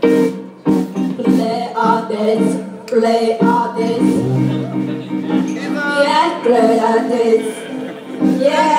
Play all this, play all this. Yeah, play all this. Yeah.